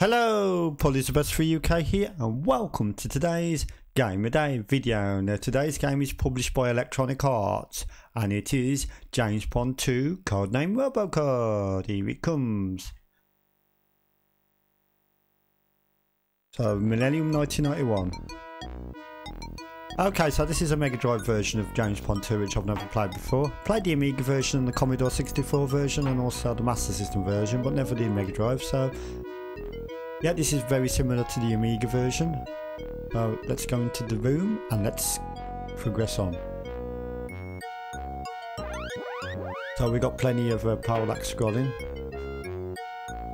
Hello, Polysabus for UK here, and welcome to today's Game of Day video. Now, today's game is published by Electronic Arts, and it is James Pond 2 Codename Robocod. Here it comes. So, Millennium 1991. Okay, so this is a Mega Drive version of James Pond 2, which I've never played before. Played the Amiga version and the Commodore 64 version, and also the Master System version, but never the Mega Drive, so yeah, this is very similar to the Amiga version. So let's go into the room and let's progress on. So we got plenty of uh, parallax scrolling.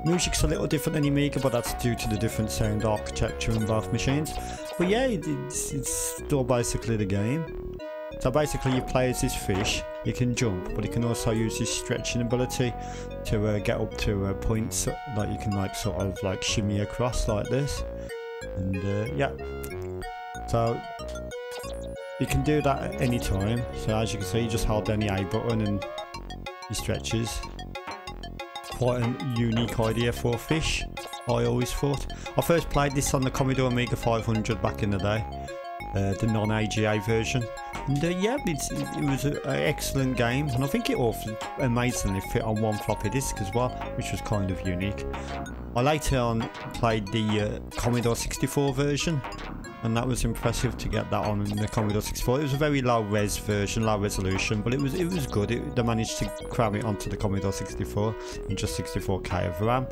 Music's a little different than Amiga, but that's due to the different sound architecture in both machines. But yeah, it's, it's still basically the game. So basically you play as this fish, you can jump, but you can also use this stretching ability to uh, get up to uh, points that you can like sort of like shimmy across like this. And uh, yeah, so you can do that at any time. So as you can see, you just hold down the A button and he stretches. Quite a unique idea for a fish, I always thought. I first played this on the Commodore Amiga 500 back in the day, uh, the non-AGA version. And uh, yeah, it was an excellent game, and I think it also amazingly fit on one floppy disk as well, which was kind of unique. I later on played the uh, Commodore 64 version, and that was impressive to get that on the Commodore 64. It was a very low res version, low resolution, but it was it was good. It, they managed to cram it onto the Commodore 64 in just 64k of RAM.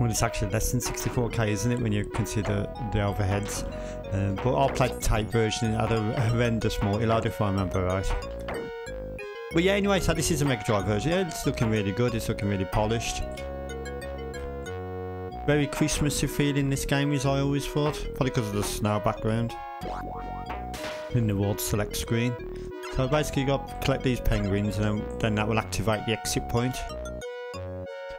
Well, it's actually less than 64k, isn't it, when you consider the overheads? Um, but I played the tape version, had a horrendous multi-load if I remember right. But yeah, anyway, so this is a Mega Drive version. Yeah, it's looking really good, it's looking really polished. Very Christmassy feeling this game is, I always thought. Probably because of the snow background. In the world select screen. So basically you got to collect these penguins and then that will activate the exit point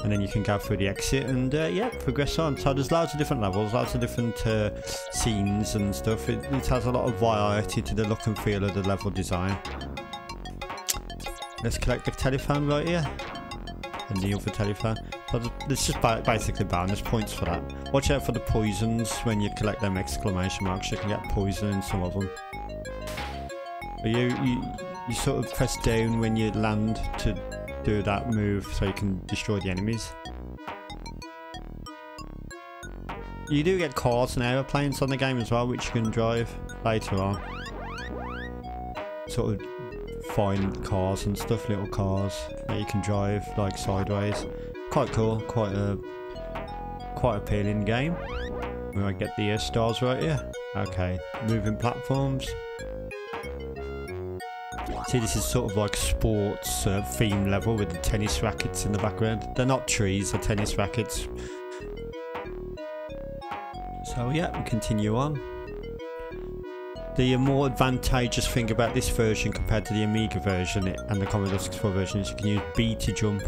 and then you can go through the exit and uh, yeah progress on. So there's loads of different levels lots of different uh, scenes and stuff. It, it, has a lot of variety to the look and feel of the level design. Let's collect the telephone right here. And the other telephone. So there's just basically bonus points for that. Watch out for the poisons when you collect them exclamation marks. You can get poison in some of them. But you, you you sort of press down when you land to do that move so you can destroy the enemies. You do get cars and aeroplanes on the game as well, which you can drive later on. Sort of find cars and stuff, little cars that you can drive like sideways. Quite cool, quite a quite appealing game. We might get the uh, stars right here. Okay, moving platforms. See, this is sort of like sports uh, theme level with the tennis rackets in the background. They're not trees, they're tennis rackets. So yeah, we continue on. The more advantageous thing about this version compared to the Amiga version and the Commodore 64 version is you can use B to jump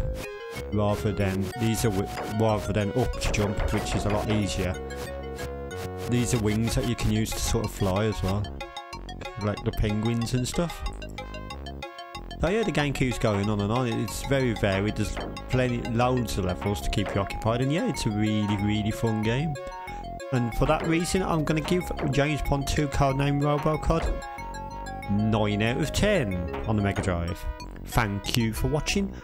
rather than these are rather than up to jump, which is a lot easier. These are wings that you can use to sort of fly as well, like the penguins and stuff. So yeah, the game keeps going on and on. It's very varied. There's plenty, loads of levels to keep you occupied. And yeah, it's a really, really fun game. And for that reason, I'm going to give James Pond 2 Codename Robocod 9 out of 10 on the Mega Drive. Thank you for watching.